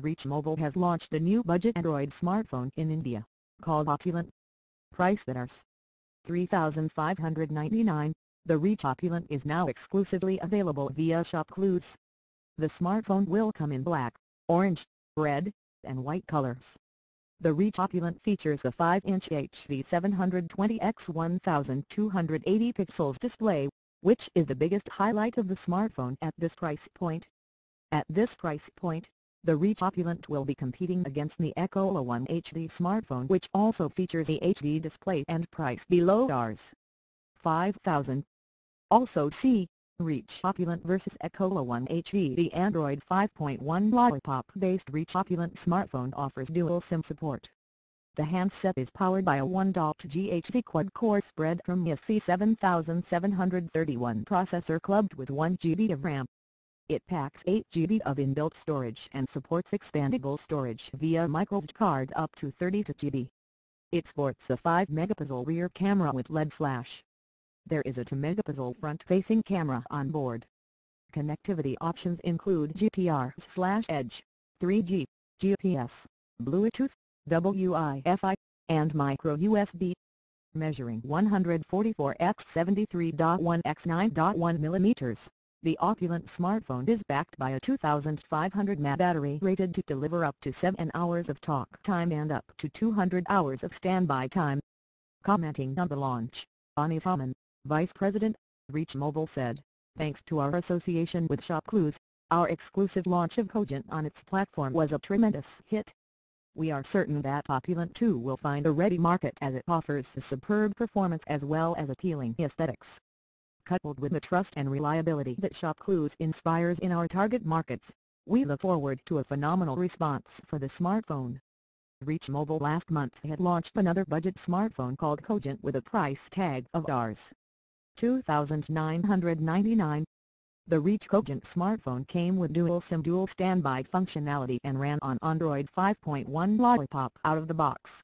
Reach Mobile has launched a new budget Android smartphone in India, called Opulent. Price at Rs. 3599 the Reach Opulent is now exclusively available via ShopClues. The smartphone will come in black, orange, red, and white colors. The Reach Opulent features a 5-inch HD 720x 1280 pixels display, which is the biggest highlight of the smartphone at this price point. At this price point, the Reach Opulent will be competing against the Echo One HD smartphone which also features a HD display and price below Rs. 5000. Also see, Reach Opulent vs Echo One HD The Android 5.1 Lollipop-based Reach Opulent smartphone offers dual SIM support. The handset is powered by a 1.GHz quad-core spread Spreadtrum SC7731 processor clubbed with 1GB of RAM. It packs 8GB of inbuilt storage and supports expandable storage via microSD card up to 32GB. It sports a 5-megapixel rear camera with LED flash. There is a 2-megapixel front-facing camera on board. Connectivity options include GPRS/Edge, 3G, GPS, Bluetooth, WI-FI, and micro USB. Measuring 144 x 73.1 x 9.1 mm, the opulent smartphone is backed by a 2500 mAh battery rated to deliver up to 7 hours of talk time and up to 200 hours of standby time. Commenting on the launch, Anis Aman, Vice President, Reach Mobile said, thanks to our association with ShopClues, our exclusive launch of Cogent on its platform was a tremendous hit. We are certain that Opulent 2 will find a ready market as it offers a superb performance as well as appealing aesthetics. Coupled with the trust and reliability that ShopClues inspires in our target markets, we look forward to a phenomenal response for the smartphone. Reach Mobile last month had launched another budget smartphone called Cogent with a price tag of Rs. 2999 The Reach Cogent smartphone came with dual SIM dual standby functionality and ran on Android 5.1 Lollipop out of the box.